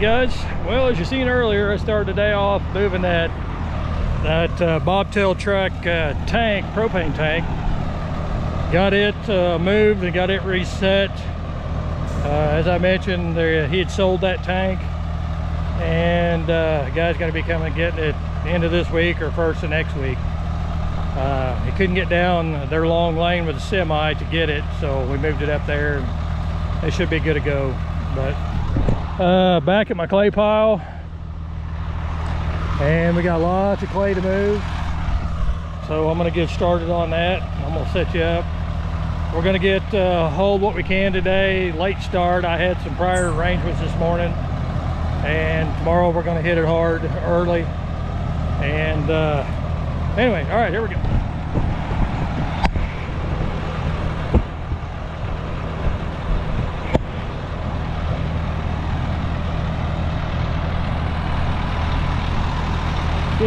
Guys, well as you seen earlier, I started the day off moving that that uh, bobtail truck uh, tank, propane tank. Got it uh, moved and got it reset. Uh, as I mentioned, there, he had sold that tank and uh, guy's gonna be coming getting it end of this week or first of next week. Uh, he couldn't get down their long lane with a semi to get it, so we moved it up there. It should be good to go. But uh, back at my clay pile. And we got lots of clay to move. So I'm gonna get started on that. I'm gonna set you up. We're gonna get uh, hold what we can today. Late start. I had some prior arrangements this morning. And tomorrow we're gonna hit it hard early. And uh, anyway all right here we go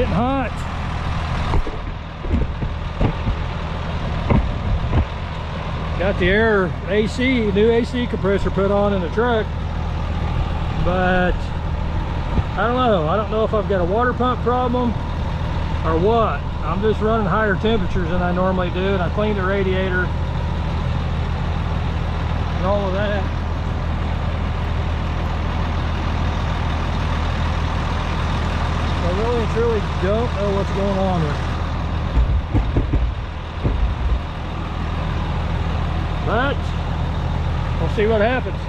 Getting hot. Got the air AC, new AC compressor put on in the truck. But I don't know. I don't know if I've got a water pump problem or what. I'm just running higher temperatures than I normally do and I cleaned the radiator and all of that. I really don't know what's going on here. But we'll see what happens.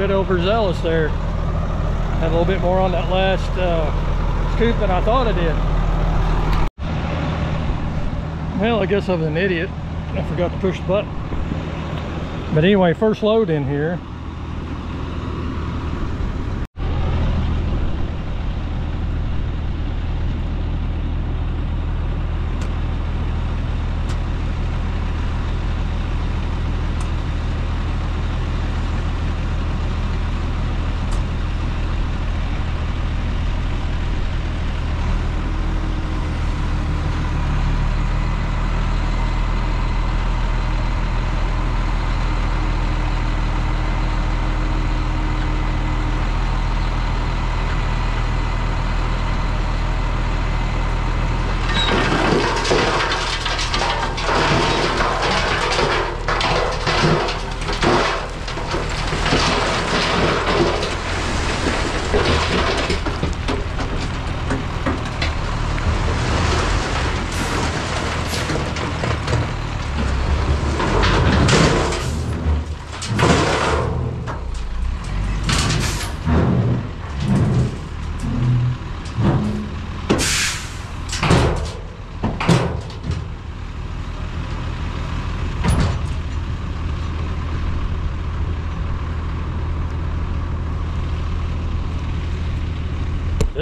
Bit overzealous there. Had a little bit more on that last uh, scoop than I thought I did. Well, I guess I was an idiot. I forgot to push the button. But anyway, first load in here.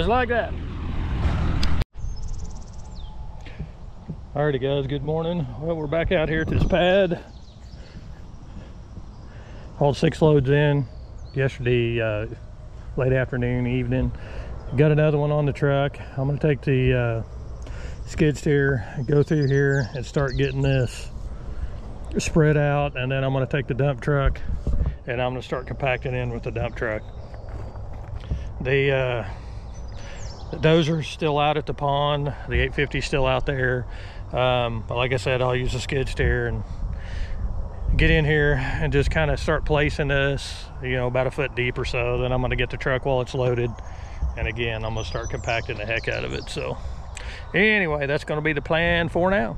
Like that. Alrighty guys, good morning. Well, we're back out here at this pad. Hauled six loads in yesterday, uh, late afternoon, evening. Got another one on the truck. I'm gonna take the uh, skid steer, go through here and start getting this spread out. And then I'm gonna take the dump truck and I'm gonna start compacting in with the dump truck. The uh, the dozer's still out at the pond. The 850 still out there. Um, but like i said i'll use a skid steer and get in here and just kind of start placing this you know about a foot deep or so. Then i'm going to get the truck while it's loaded. And again i'm going to start compacting the heck out of it. So anyway that's going to be the plan for now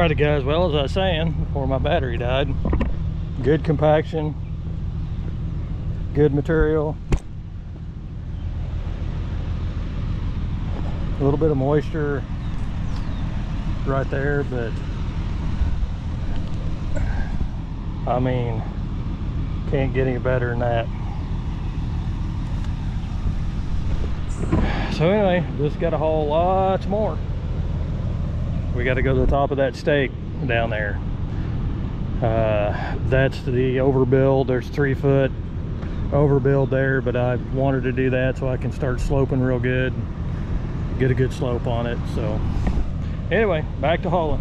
All right, guys. Well, as I was saying before my battery died, good compaction, good material, a little bit of moisture right there, but I mean, can't get any better than that. So anyway, just got a whole lot more. We got to go to the top of that stake down there. Uh, that's the overbuild. There's three foot overbuild there, but I wanted to do that so I can start sloping real good, get a good slope on it. So anyway, back to hauling.